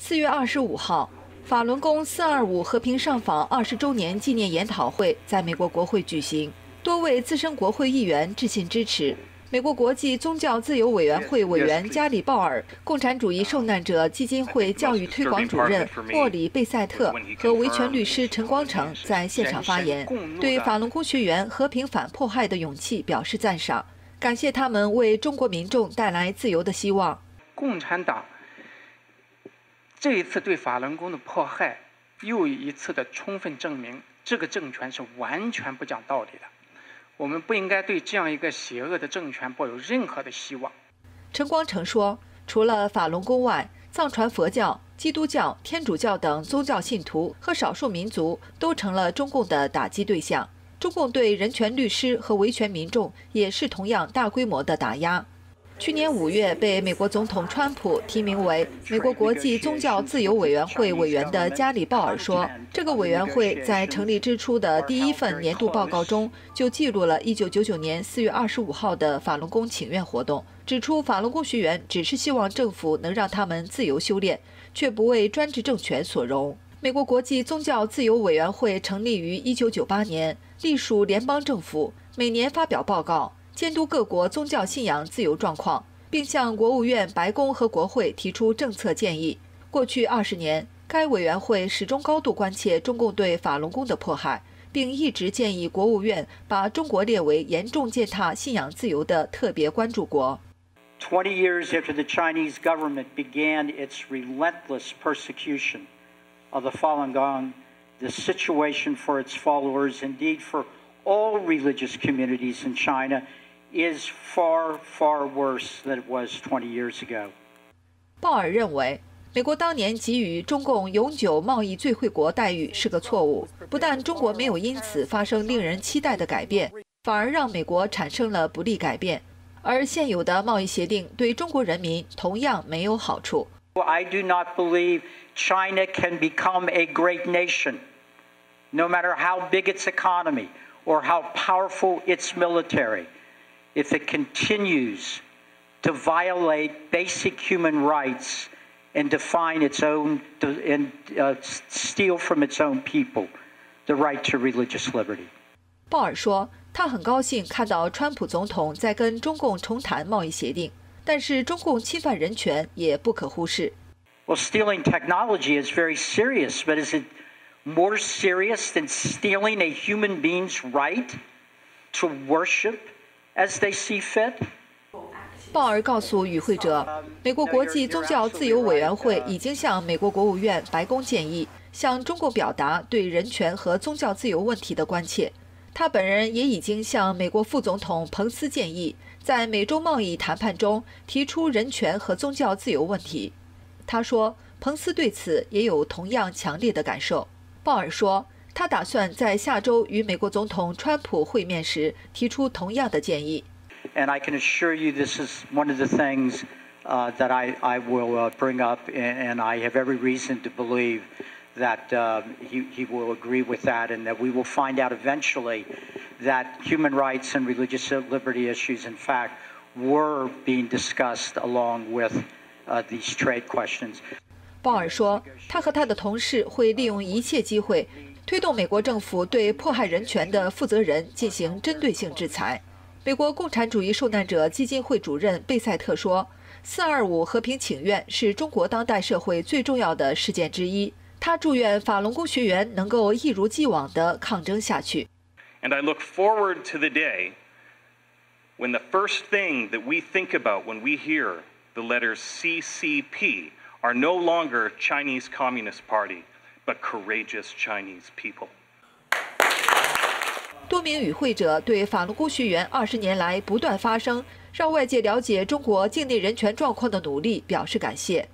四月二十五号，法轮功“四二五”和平上访二十周年纪念研讨会在美国国会举行，多位资深国会议员致信支持。美国国际宗教自由委员会委员加里·鲍尔、共产主义受难者基金会教育推广主任莫里·贝塞特和维权律师陈光诚在现场发言，对法轮功学员和平反迫害的勇气表示赞赏，感谢他们为中国民众带来自由的希望。共产党这一次对法轮功的迫害，又一次的充分证明这个政权是完全不讲道理的。我们不应该对这样一个邪恶的政权抱有任何的希望。陈光诚说：“除了法轮功外，藏传佛教、基督教、天主教等宗教信徒和少数民族都成了中共的打击对象。中共对人权律师和维权民众也是同样大规模的打压。”去年五月，被美国总统川普提名为美国国际宗教自由委员会委员的加里·鲍尔说：“这个委员会在成立之初的第一份年度报告中就记录了1999年4月25号的法轮功请愿活动，指出法轮功学员只是希望政府能让他们自由修炼，却不为专制政权所容。”美国国际宗教自由委员会成立于1998年，隶属联邦政府，每年发表报告。监督各国宗教信仰自由状况，并向国务院、白宫和国会提出政策建议。过去二十年，该委员会始终高度关切中共对法轮功的迫害，并一直建议国务院把中国列为严重践踏信仰自由的特别关注国。Twenty years after the Chinese government began its relentless persecution of the Falun Gong, the situation for its followers, indeed for all religious communities in China, is far, far worse than it was 20 years ago. 鲍尔认为，美国当年给予中共永久贸易最惠国待遇是个错误。不但中国没有因此发生令人期待的改变，反而让美国产生了不利改变。而现有的贸易协定对中国人民同样没有好处。I do not believe China can become a great nation, no matter how big its economy or how powerful its military. if it continues to violate basic human rights and define its own and uh, steal from its own people the right to religious liberty. 鲍尔说，他很高兴看到川普总统在跟中共重谈贸易协定，但是中共侵犯人权也不可忽视。Well, stealing technology is very serious, but is it more serious than stealing a human being's right to worship As they see fit. 鲍尔告诉与会者，美国国际宗教自由委员会已经向美国国务院、白宫建议，向中共表达对人权和宗教自由问题的关切。他本人也已经向美国副总统彭斯建议，在美中贸易谈判中提出人权和宗教自由问题。他说，彭斯对此也有同样强烈的感受。鲍尔说。他打算在下周与美国总统川普会面时提出同样的建议。And I can assure you, this is one of the things uh, that I, I will uh, bring up, and, and, I have every reason to believe that uh, he, he will agree with that, and that we will find out eventually that human rights and religious liberty issues, in fact, were being discussed along with uh, these trade questions. 鲍尔说，他和他的同事会利用一切机会 推动美国政府对迫害人权的负责人进行针对性制裁。美国共产主义受难者基金会主任贝塞特说：“四二五和平请愿是中国当代社会最重要的事件之一。”他祝愿法轮功学员能够一如既往地抗争下去。And I look forward to the day when the first thing that we think about when we hear the letters CCP are no longer Chinese Communist Party. But courageous Chinese people. 多名与会者对法轮功学员二十年来不断发声，让外界了解中国境内人权状况的努力表示感谢。